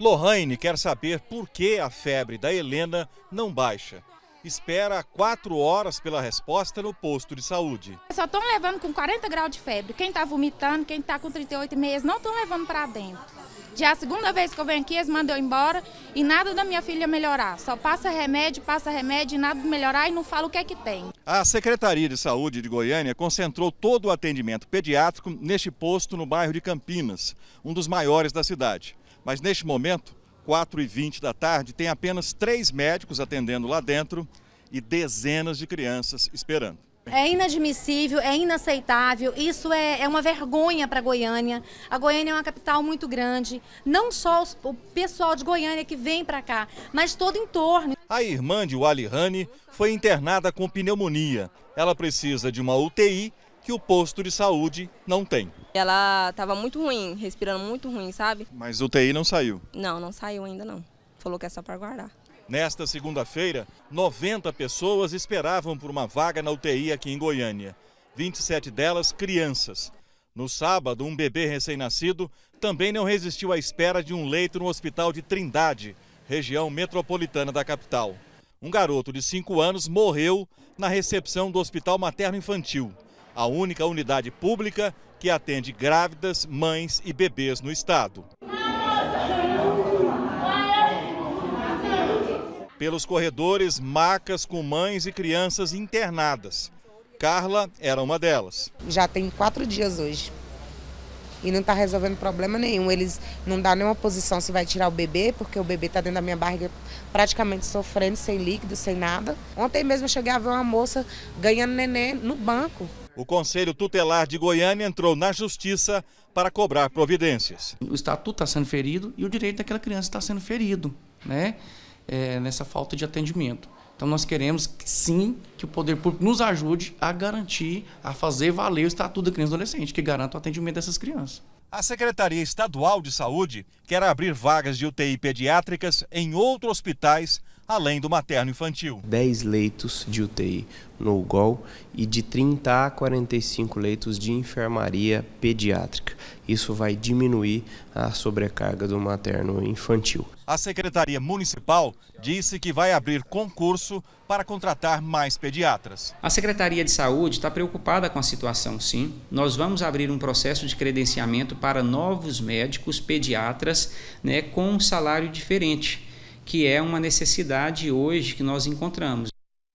Lohane quer saber por que a febre da Helena não baixa. Espera quatro horas pela resposta no posto de saúde. Só estão levando com 40 graus de febre. Quem está vomitando, quem está com 38 meses, não estão levando para dentro. Já a segunda vez que eu venho aqui, eles mandam eu embora e nada da minha filha melhorar. Só passa remédio, passa remédio e nada melhorar e não fala o que é que tem. A Secretaria de Saúde de Goiânia concentrou todo o atendimento pediátrico neste posto no bairro de Campinas, um dos maiores da cidade. Mas neste momento, 4h20 da tarde, tem apenas três médicos atendendo lá dentro e dezenas de crianças esperando. É inadmissível, é inaceitável, isso é, é uma vergonha para Goiânia. A Goiânia é uma capital muito grande, não só os, o pessoal de Goiânia que vem para cá, mas todo o entorno. A irmã de Wally Rani foi internada com pneumonia. Ela precisa de uma UTI que o posto de saúde não tem. Ela estava muito ruim, respirando muito ruim, sabe? Mas o TI não saiu? Não, não saiu ainda não. Falou que é só para guardar. Nesta segunda-feira, 90 pessoas esperavam por uma vaga na UTI aqui em Goiânia. 27 delas crianças. No sábado, um bebê recém-nascido também não resistiu à espera de um leito no hospital de Trindade, região metropolitana da capital. Um garoto de 5 anos morreu na recepção do Hospital Materno Infantil a única unidade pública que atende grávidas, mães e bebês no estado. Pelos corredores, macas com mães e crianças internadas. Carla era uma delas. Já tem quatro dias hoje e não está resolvendo problema nenhum. Eles não dão nenhuma posição se vai tirar o bebê, porque o bebê está dentro da minha barriga praticamente sofrendo, sem líquido, sem nada. Ontem mesmo eu cheguei a ver uma moça ganhando neném no banco. O Conselho Tutelar de Goiânia entrou na Justiça para cobrar providências. O estatuto está sendo ferido e o direito daquela criança está sendo ferido, né? É, nessa falta de atendimento. Então nós queremos que, sim que o poder público nos ajude a garantir, a fazer valer o estatuto da criança e adolescente, que garanta o atendimento dessas crianças. A Secretaria Estadual de Saúde quer abrir vagas de UTI pediátricas em outros hospitais além do materno infantil. 10 leitos de UTI no UGOL e de 30 a 45 leitos de enfermaria pediátrica. Isso vai diminuir a sobrecarga do materno infantil. A Secretaria Municipal disse que vai abrir concurso para contratar mais pediatras. A Secretaria de Saúde está preocupada com a situação, sim. Nós vamos abrir um processo de credenciamento para novos médicos pediatras né, com um salário diferente que é uma necessidade hoje que nós encontramos.